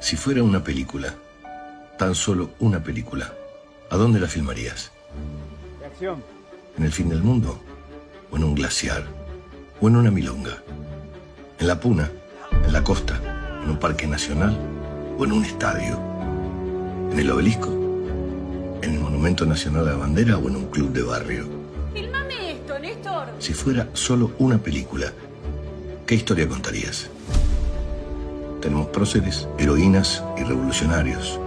Si fuera una película, tan solo una película, ¿a dónde la filmarías? De acción. ¿En el fin del mundo? ¿O en un glaciar? ¿O en una milonga? ¿En la puna? ¿En la costa? ¿En un parque nacional? ¿O en un estadio? ¿En el obelisco? ¿En el Monumento Nacional de la Bandera o en un club de barrio? Filmame esto, Néstor. Si fuera solo una película, ¿qué historia contarías? Tenemos próceres, heroínas y revolucionarios.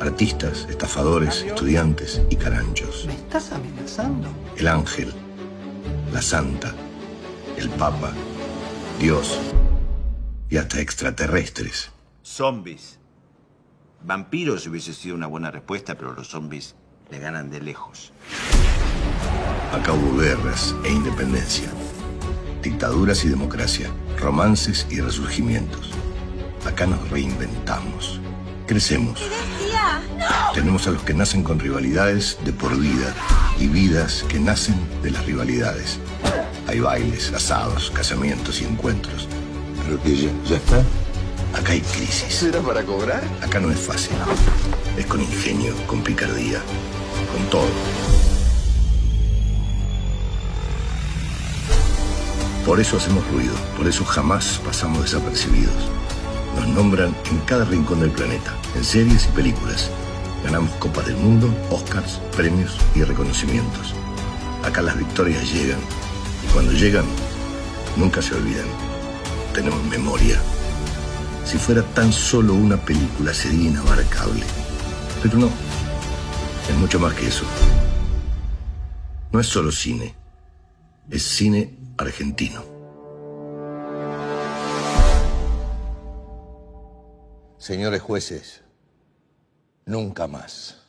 Artistas, estafadores, estudiantes y caranchos. ¿Me estás amenazando? El ángel, la santa, el papa, Dios y hasta extraterrestres. Zombies. Vampiros hubiese sido una buena respuesta, pero los zombies le ganan de lejos. Acá hubo guerras e independencia, dictaduras y democracia, romances y resurgimientos. Acá nos reinventamos, crecemos. Tenemos a los que nacen con rivalidades de por vida y vidas que nacen de las rivalidades. Hay bailes, asados, casamientos y encuentros. Pero que ya, ya está. Acá hay crisis. ¿Será para cobrar? Acá no es fácil. Es con ingenio, con picardía, con todo. Por eso hacemos ruido, por eso jamás pasamos desapercibidos. Nos nombran en cada rincón del planeta, en series y películas. Ganamos Copas del Mundo, Oscars, premios y reconocimientos. Acá las victorias llegan. Y cuando llegan, nunca se olvidan. Tenemos memoria. Si fuera tan solo una película sería inabarcable. Pero no. Es mucho más que eso. No es solo cine. Es cine argentino. Señores jueces, nunca más.